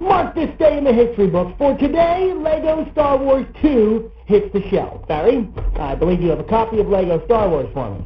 Mark this day in the history books. For today, Lego Star Wars 2 hits the shelf. Barry, I believe you have a copy of Lego Star Wars for me.